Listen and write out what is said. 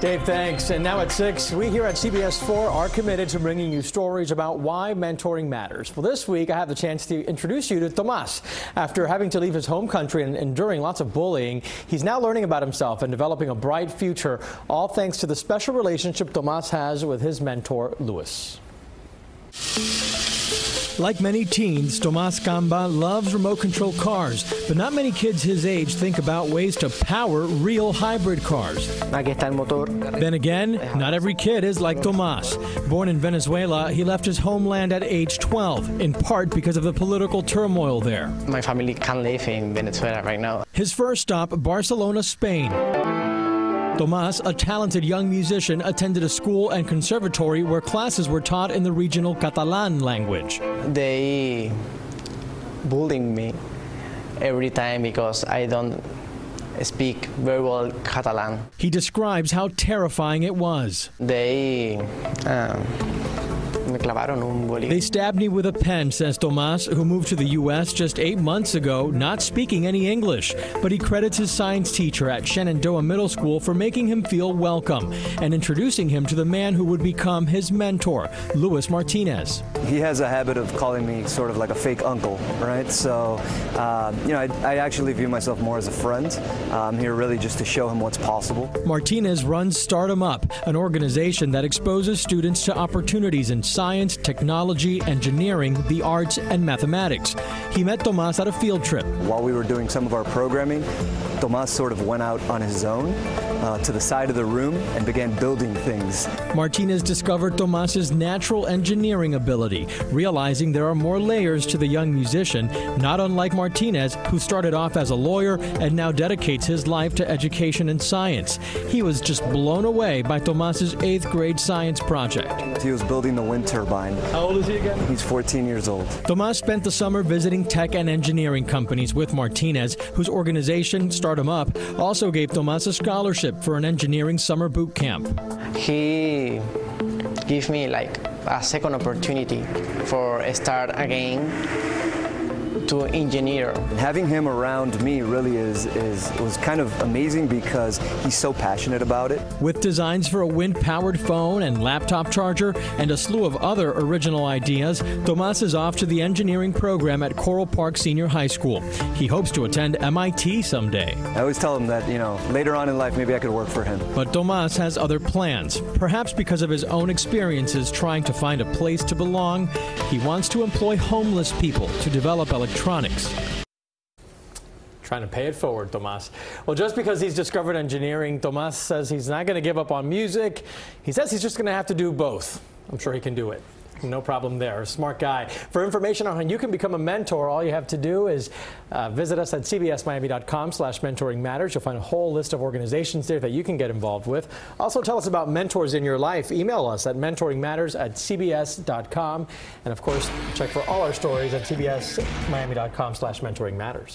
Dave, thanks. And now at 6, we here at CBS 4 are committed to bringing you stories about why mentoring matters. Well, this week I have the chance to introduce you to Tomas. After having to leave his home country and enduring lots of bullying, he's now learning about himself and developing a bright future, all thanks to the special relationship Tomas has with his mentor, Luis. Like many teens, Tomas Camba loves remote control cars, but not many kids his age think about ways to power real hybrid cars. Then again, not every kid is like Tomas. Born in Venezuela, he left his homeland at age 12, in part because of the political turmoil there. My family can't live in Venezuela right now. His first stop, Barcelona, Spain. Tomas, a talented young musician, attended a school and conservatory where classes were taught in the regional Catalan language. They bullying me every time because I don't speak very well Catalan. He describes how terrifying it was. They um, They stabbed me with a pen, says Tomas, who moved to the U.S. just eight months ago, not speaking any English. But he credits his science teacher at Shenandoah Middle School for making him feel welcome and introducing him to the man who would become his mentor, Luis Martinez. He has a habit of calling me sort of like a fake uncle, right? So, uh, you know, I, I, actually view myself more as a friend. Uh, I'm here really just to show him what's possible. Martinez runs Start 'em Up, an organization that exposes students to opportunities in science, technology, engineering, the arts, and mathematics. He met Tomas at a field trip. While we were doing some of our programming, Tomas sort of went out on his own uh, to the side of the room and began building things. Martinez discovered Tomas's natural engineering ability, realizing there are more layers to the young musician, not unlike Martinez, who started off as a lawyer and now dedicates his life to education and science. He was just blown away by Tomas's eighth grade science project. He was building the wind turbine. How old is he again? He's 14 years old. Tomas spent the summer visiting tech and engineering companies with Martinez, whose organization, Start 'em Up, also gave Tomas a scholarship for an engineering summer boot camp. He gave me like a second opportunity for start again to engineer. Having him around me really is, is was kind of amazing because he's so passionate about it. With designs for a wind-powered phone and laptop charger and a slew of other original ideas, Tomas is off to the engineering program at Coral Park Senior High School. He hopes to attend MIT someday. I always tell him that, you know, later on in life maybe I could work for him. But Tomas has other plans, perhaps because of his own experiences trying to find a place to belong. He wants to employ homeless people to develop electronics electronics. Trying to pay it forward, Tomas. Well, just because he's discovered engineering, Tomas says he's not going to give up on music. He says he's just going to have to do both. I'm sure he can do it. No problem there. Smart guy. For information on how you can become a mentor, all you have to do is uh, visit us at cbsmiami.com slash mentoring matters. You'll find a whole list of organizations there that you can get involved with. Also, tell us about mentors in your life. Email us at mentoringmatters at cbs.com. And of course, check for all our stories at cbsmiami.com slash mentoring matters.